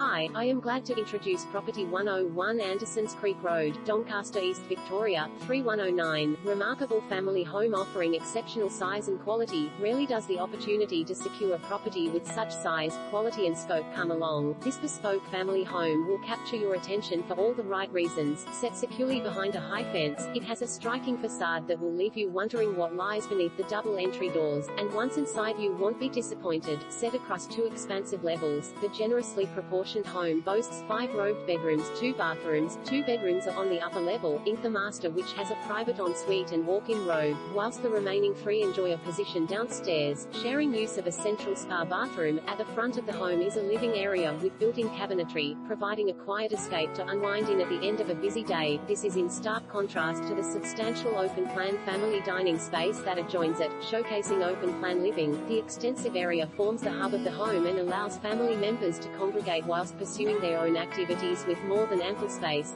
Hi, I am glad to introduce Property 101 Andersons Creek Road, Doncaster East Victoria, 3109. Remarkable family home offering exceptional size and quality. Rarely does the opportunity to secure a property with such size, quality and scope come along. This bespoke family home will capture your attention for all the right reasons. Set securely behind a high fence, it has a striking facade that will leave you wondering what lies beneath the double entry doors, and once inside you won't be disappointed. Set across two expansive levels, the generously proportioned home boasts five robed bedrooms, two bathrooms, two bedrooms are on the upper level, Inc. the master which has a private ensuite and walk-in robe, whilst the remaining three enjoy a position downstairs, sharing use of a central spa bathroom. At the front of the home is a living area with built-in cabinetry, providing a quiet escape to unwind in at the end of a busy day. This is in stark contrast to the substantial open-plan family dining space that adjoins it, showcasing open-plan living. The extensive area forms the hub of the home and allows family members to congregate whilst pursuing their own activities with more than ample space.